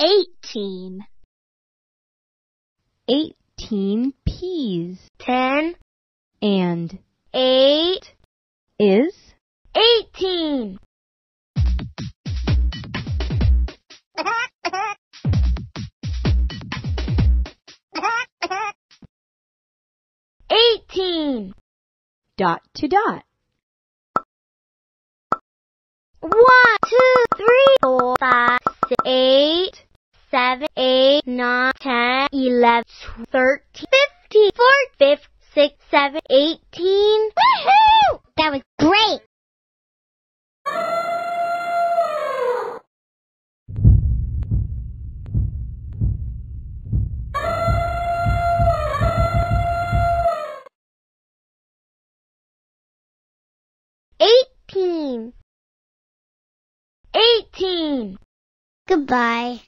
eighteen. Eighteen peas. Ten. And Eight. is Eighteen. Eighteen. dot to dot. Seven, eight, nine, ten, eleven, thirteen, fifteen, four, five, six, seven, eighteen. Woohoo! That was great! Eighteen. Eighteen. Goodbye.